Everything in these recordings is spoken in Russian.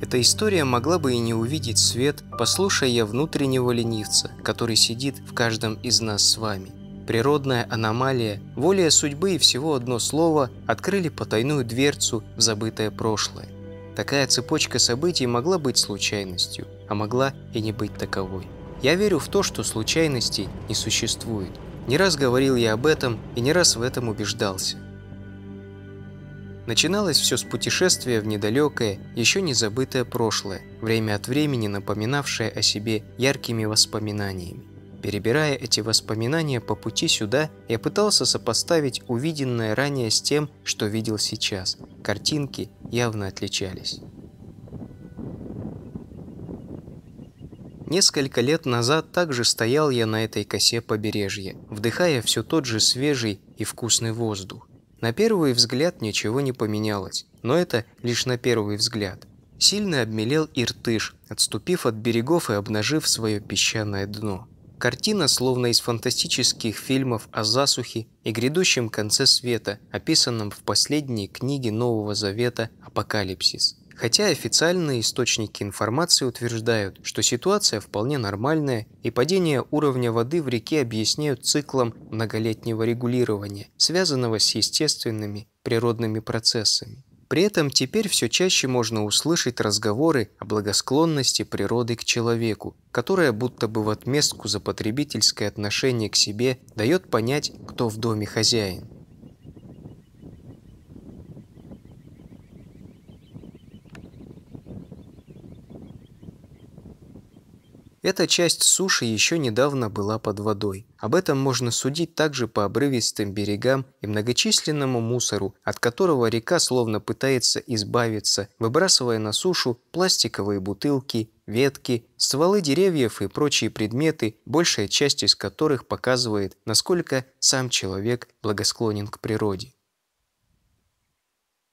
Эта история могла бы и не увидеть свет, послушая внутреннего ленивца, который сидит в каждом из нас с вами. Природная аномалия, воля судьбы и всего одно слово открыли потайную дверцу в забытое прошлое. Такая цепочка событий могла быть случайностью, а могла и не быть таковой. Я верю в то, что случайностей не существует. Не раз говорил я об этом и не раз в этом убеждался. Начиналось все с путешествия в недалекое, еще не забытое прошлое, время от времени напоминавшее о себе яркими воспоминаниями. Перебирая эти воспоминания по пути сюда, я пытался сопоставить увиденное ранее с тем, что видел сейчас. Картинки явно отличались. Несколько лет назад также стоял я на этой косе побережья, вдыхая все тот же свежий и вкусный воздух. На первый взгляд ничего не поменялось, но это лишь на первый взгляд. Сильно обмелел Иртыш, отступив от берегов и обнажив свое песчаное дно. Картина словно из фантастических фильмов о засухе и грядущем конце света, описанном в последней книге Нового Завета «Апокалипсис». Хотя официальные источники информации утверждают, что ситуация вполне нормальная и падение уровня воды в реке объясняют циклом многолетнего регулирования, связанного с естественными природными процессами. При этом теперь все чаще можно услышать разговоры о благосклонности природы к человеку, которая будто бы в отместку за потребительское отношение к себе дает понять, кто в доме хозяин. Эта часть суши еще недавно была под водой. Об этом можно судить также по обрывистым берегам и многочисленному мусору, от которого река словно пытается избавиться, выбрасывая на сушу пластиковые бутылки, ветки, стволы деревьев и прочие предметы, большая часть из которых показывает, насколько сам человек благосклонен к природе.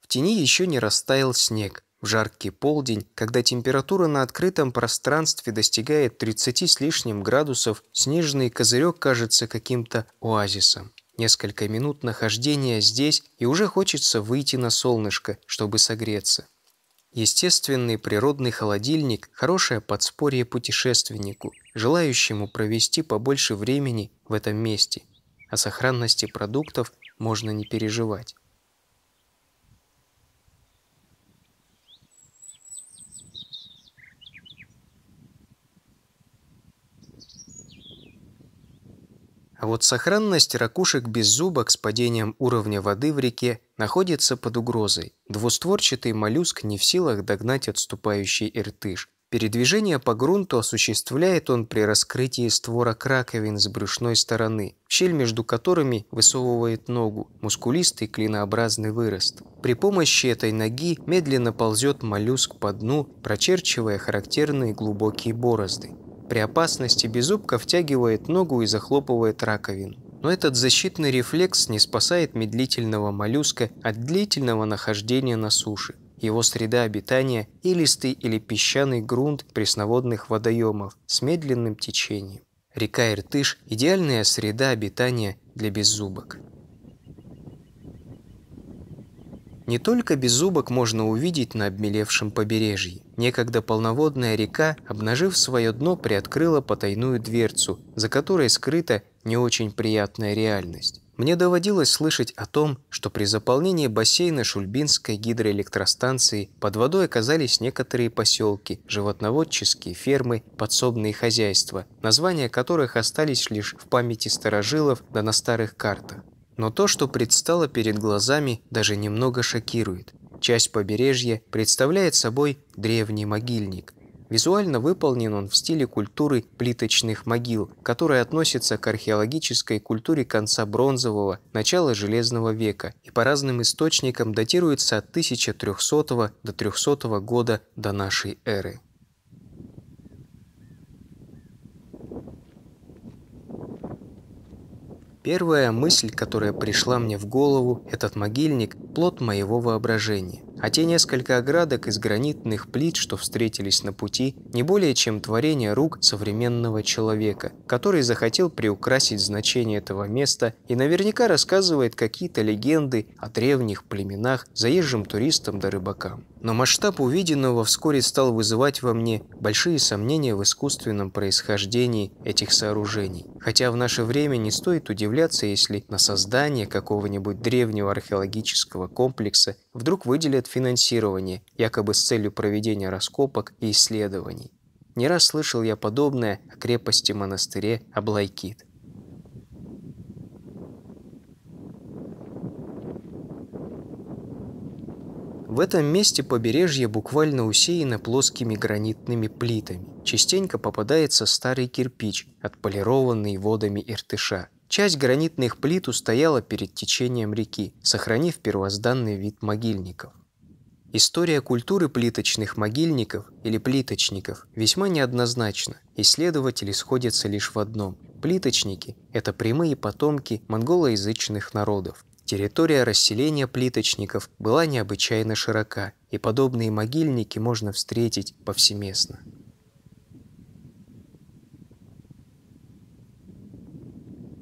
В тени еще не растаял снег, в жаркий полдень, когда температура на открытом пространстве достигает 30 с лишним градусов, снежный козырек кажется каким-то оазисом. Несколько минут нахождения здесь, и уже хочется выйти на солнышко, чтобы согреться. Естественный природный холодильник – хорошее подспорье путешественнику, желающему провести побольше времени в этом месте. О сохранности продуктов можно не переживать. А вот сохранность ракушек без зубок с падением уровня воды в реке находится под угрозой. Двустворчатый моллюск не в силах догнать отступающий иртыш. Передвижение по грунту осуществляет он при раскрытии створок раковин с брюшной стороны, в щель между которыми высовывает ногу, мускулистый клинообразный вырост. При помощи этой ноги медленно ползет моллюск по дну, прочерчивая характерные глубокие борозды. При опасности беззубка втягивает ногу и захлопывает раковину. Но этот защитный рефлекс не спасает медлительного моллюска от длительного нахождения на суше. Его среда обитания – илистый или песчаный грунт пресноводных водоемов с медленным течением. Река Иртыш – идеальная среда обитания для беззубок. Не только беззубок можно увидеть на обмелевшем побережье. Некогда полноводная река, обнажив свое дно, приоткрыла потайную дверцу, за которой скрыта не очень приятная реальность. Мне доводилось слышать о том, что при заполнении бассейна Шульбинской гидроэлектростанции под водой оказались некоторые поселки, животноводческие фермы, подсобные хозяйства, названия которых остались лишь в памяти старожилов да на старых картах. Но то, что предстало перед глазами, даже немного шокирует. Часть побережья представляет собой древний могильник. Визуально выполнен он в стиле культуры плиточных могил, которая относится к археологической культуре конца бронзового, начала железного века и по разным источникам датируется от 1300 до 300 года до нашей эры. Первая мысль, которая пришла мне в голову, этот могильник – плод моего воображения. А те несколько оградок из гранитных плит, что встретились на пути, не более чем творение рук современного человека, который захотел приукрасить значение этого места и наверняка рассказывает какие-то легенды о древних племенах заезжим туристам да рыбакам. Но масштаб увиденного вскоре стал вызывать во мне большие сомнения в искусственном происхождении этих сооружений. Хотя в наше время не стоит удивляться, если на создание какого-нибудь древнего археологического комплекса вдруг выделят финансирование, якобы с целью проведения раскопок и исследований. Не раз слышал я подобное о крепости-монастыре Аблайкит. В этом месте побережье буквально усеяно плоскими гранитными плитами. Частенько попадается старый кирпич, отполированный водами Иртыша. Часть гранитных плит устояла перед течением реки, сохранив первозданный вид могильников. История культуры плиточных могильников или плиточников весьма неоднозначна. Исследователи сходятся лишь в одном. Плиточники – это прямые потомки монголоязычных народов. Территория расселения плиточников была необычайно широка, и подобные могильники можно встретить повсеместно.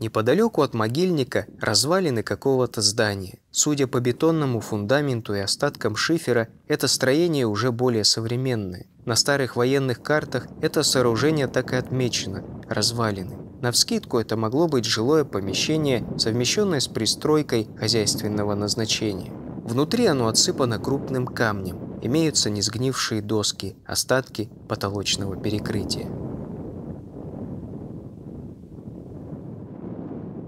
Неподалеку от могильника развалины какого-то здания. Судя по бетонному фундаменту и остаткам шифера, это строение уже более современное. На старых военных картах это сооружение так и отмечено – развалины. Навскидку это могло быть жилое помещение, совмещенное с пристройкой хозяйственного назначения. Внутри оно отсыпано крупным камнем, имеются несгнившие доски, остатки потолочного перекрытия.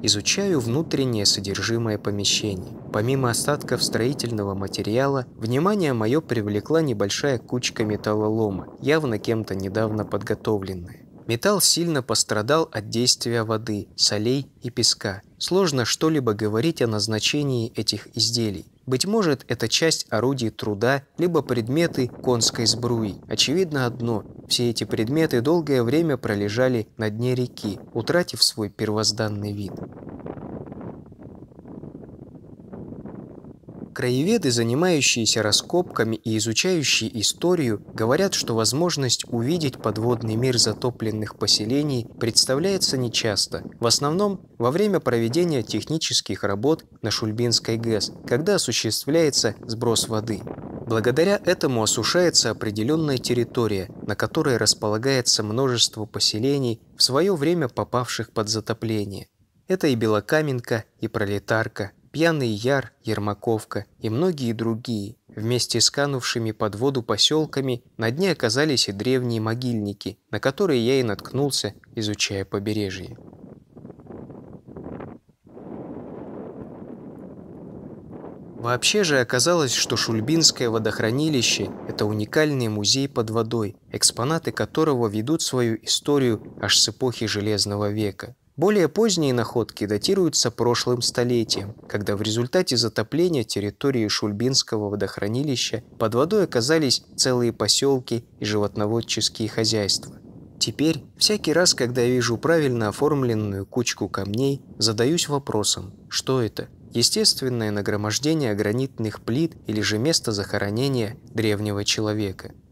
Изучаю внутреннее содержимое помещения. Помимо остатков строительного материала, внимание мое привлекла небольшая кучка металлолома, явно кем-то недавно подготовленная. Металл сильно пострадал от действия воды, солей и песка. Сложно что-либо говорить о назначении этих изделий. Быть может, это часть орудий труда, либо предметы конской сбруи. Очевидно одно – все эти предметы долгое время пролежали на дне реки, утратив свой первозданный вид. Краеведы, занимающиеся раскопками и изучающие историю, говорят, что возможность увидеть подводный мир затопленных поселений представляется нечасто, в основном во время проведения технических работ на Шульбинской ГЭС, когда осуществляется сброс воды. Благодаря этому осушается определенная территория, на которой располагается множество поселений, в свое время попавших под затопление. Это и Белокаменка, и Пролетарка, Пьяный Яр, Ермаковка и многие другие. Вместе с канувшими под воду поселками на дне оказались и древние могильники, на которые я и наткнулся, изучая побережье. Вообще же оказалось, что Шульбинское водохранилище – это уникальный музей под водой, экспонаты которого ведут свою историю аж с эпохи Железного века. Более поздние находки датируются прошлым столетием, когда в результате затопления территории Шульбинского водохранилища под водой оказались целые поселки и животноводческие хозяйства. Теперь, всякий раз, когда я вижу правильно оформленную кучку камней, задаюсь вопросом, что это? Естественное нагромождение гранитных плит или же место захоронения древнего человека –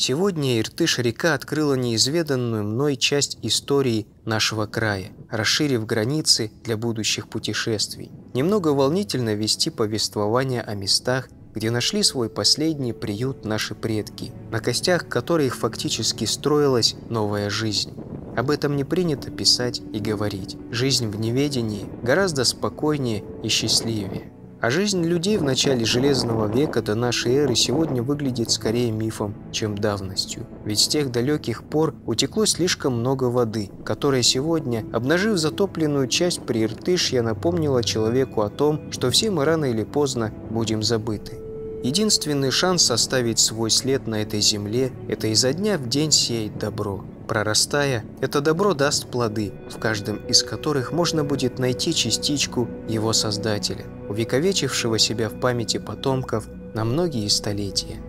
Сегодня Иртыш-река открыла неизведанную мной часть истории нашего края, расширив границы для будущих путешествий. Немного волнительно вести повествование о местах, где нашли свой последний приют наши предки, на костях которых фактически строилась новая жизнь. Об этом не принято писать и говорить. Жизнь в неведении гораздо спокойнее и счастливее. А жизнь людей в начале Железного века до нашей эры сегодня выглядит скорее мифом, чем давностью. Ведь с тех далеких пор утекло слишком много воды, которая сегодня, обнажив затопленную часть Прииртышья, напомнила человеку о том, что все мы рано или поздно будем забыты. Единственный шанс составить свой след на этой земле – это изо дня в день сеять добро. Прорастая, это добро даст плоды, в каждом из которых можно будет найти частичку его Создателя, увековечившего себя в памяти потомков на многие столетия.